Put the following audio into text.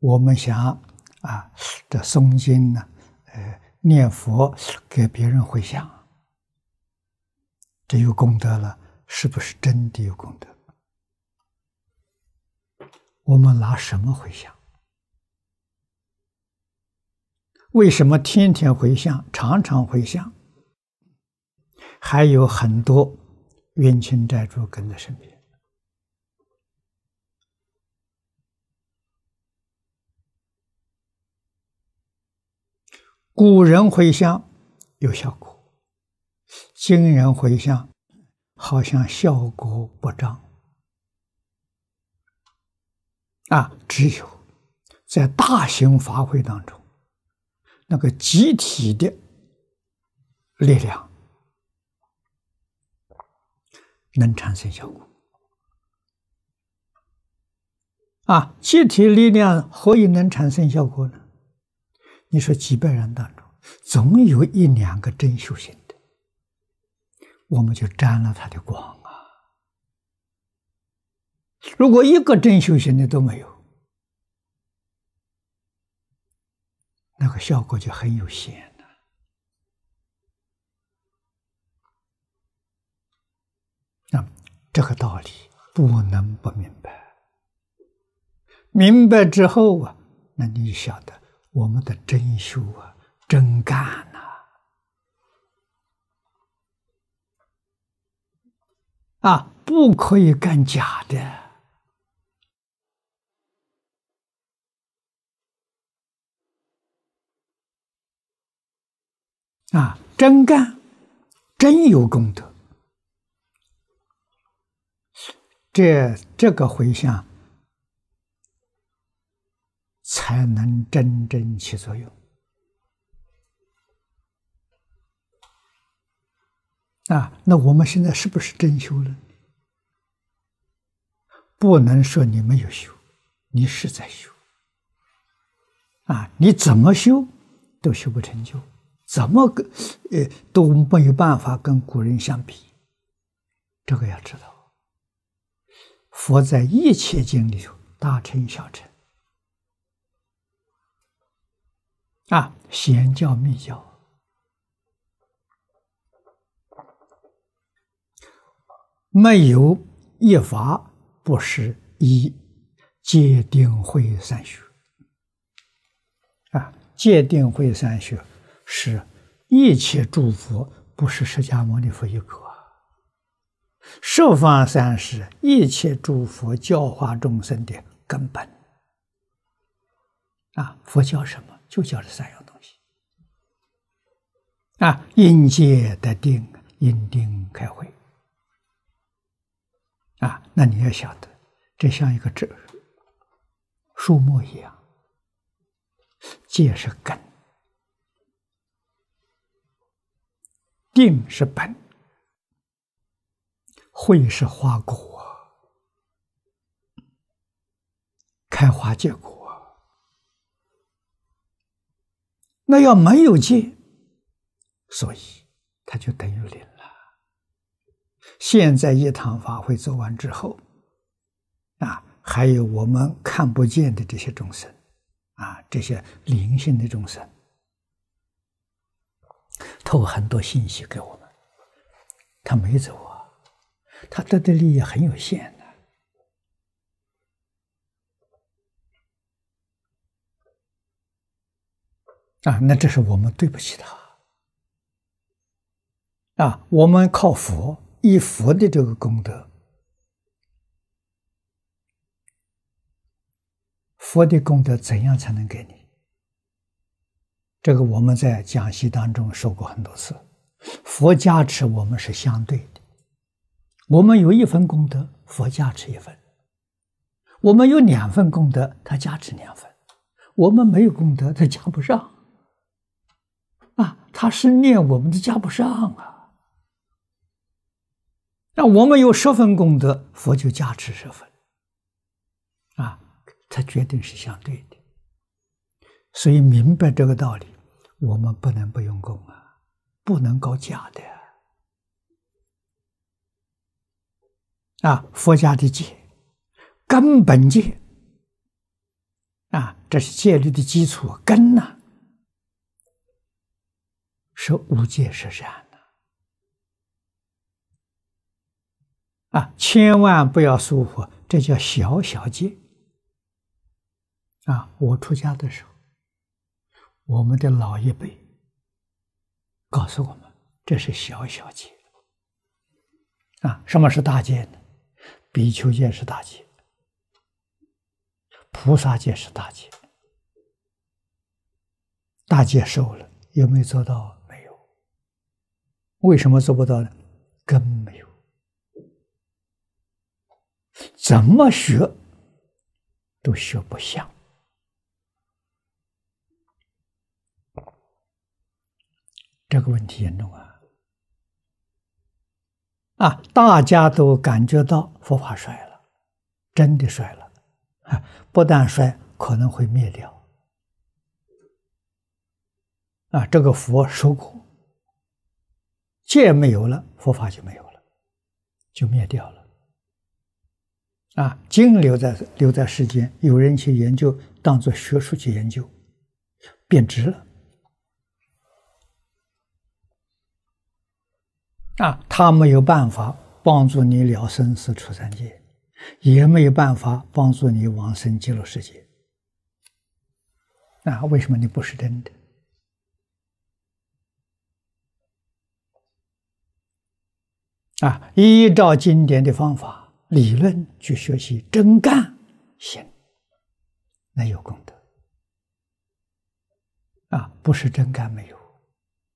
我们想啊，这诵经呢，呃，念佛给别人回向，这有功德了，是不是真的有功德？我们拿什么回向？为什么天天回向、常常回向，还有很多冤亲债主跟在身边？古人回向有效果，今人回向好像效果不彰。啊，只有在大型法会当中。那个集体的力量能产生效果啊！集体力量何以能产生效果呢？你说几百人当中，总有一两个真修行的，我们就沾了他的光啊！如果一个真修行的都没有，那个效果就很有限了。那这个道理不能不明白。明白之后啊，那你就晓得我们的真修啊，真干呐！啊，不可以干假的。啊，真干，真有功德，这这个回向才能真正起作用。啊，那我们现在是不是真修了？不能说你没有修，你是在修。啊，你怎么修都修不成就。怎么跟呃都没有办法跟古人相比，这个要知道。佛在一切经里头，大乘小乘啊，显教密教，没有一法不是一戒定慧三学啊，戒定慧三学。是一切诸佛，不是释迦牟尼佛一个。十方三世一切诸佛教化众生的根本。啊，佛教什么？就教这三样东西。啊，因戒得定，因定开慧。啊，那你要晓得，这像一个这树木一样，戒是根。定是本，慧是花果，开花结果。那要没有戒，所以它就等于零了。现在一堂法会做完之后，啊，还有我们看不见的这些众生，啊，这些灵性的众生。透很多信息给我们，他没走啊，他得的利益很有限的啊，那这是我们对不起他啊，我们靠佛，以佛的这个功德，佛的功德怎样才能给你？这个我们在讲习当中说过很多次，佛加持我们是相对的，我们有一份功德，佛加持一份；我们有两份功德，他加持两份；我们没有功德，他加不上。他是念我们的加不上啊。那我们有十分功德，佛就加持十分。啊，它决定是相对的。所以明白这个道理，我们不能不用功啊，不能搞假的啊！佛家的戒，根本戒啊，这是戒律的基础根呐，是无戒是善的啊，千万不要疏忽，这叫小小戒啊。我出家的时候，我们的老一辈告诉我们，这是小小戒啊。什么是大戒呢？比丘戒是大戒。菩萨戒是大戒，大戒受了有没有做到？为什么做不到呢？根本没有。怎么学都学不像。这个问题严重啊！啊，大家都感觉到佛法衰了，真的衰了。啊不但衰，可能会灭掉。啊，这个佛收过，戒没有了，佛法就没有了，就灭掉了。啊，经留在留在世间，有人去研究，当做学术去研究，变质了。啊，他没有办法帮助你了生死出三界。也没有办法帮助你往生极乐世界。那为什么你不是真的？啊，依照经典的方法、理论去学习真干行，那有功德。啊，不是真干没有。